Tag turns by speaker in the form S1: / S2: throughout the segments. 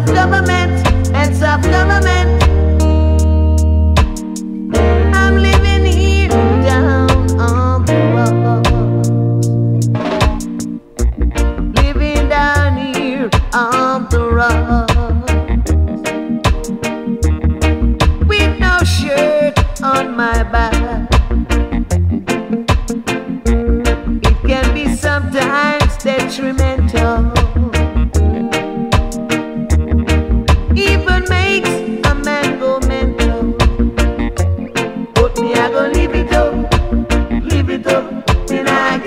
S1: of government, heads of government. I'm living here down on the road. Living down here on the road. With no shirt on my back. It can be sometimes detrimental.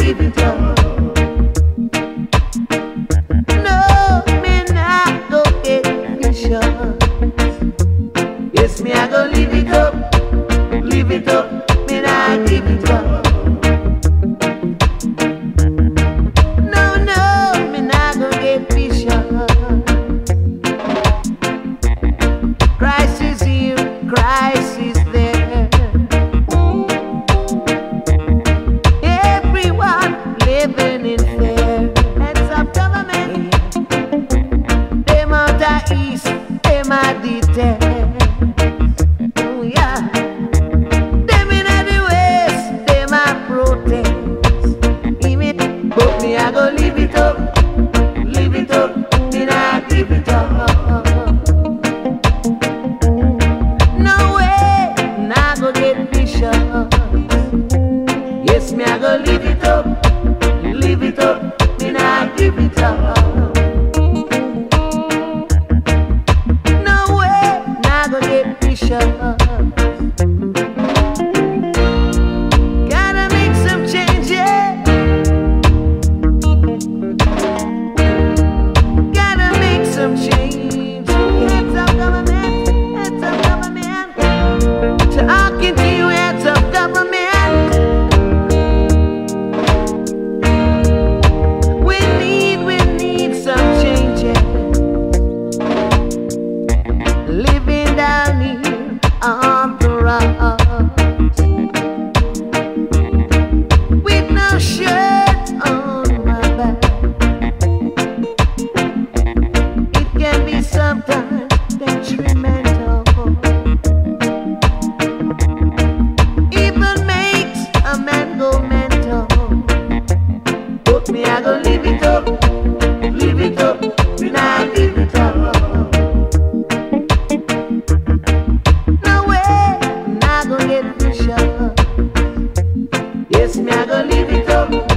S1: Keep it up. never get pressure. me I go live it up, live it up, me nah live it up. No way, me nah go get pressure. Yes, me I go live it up.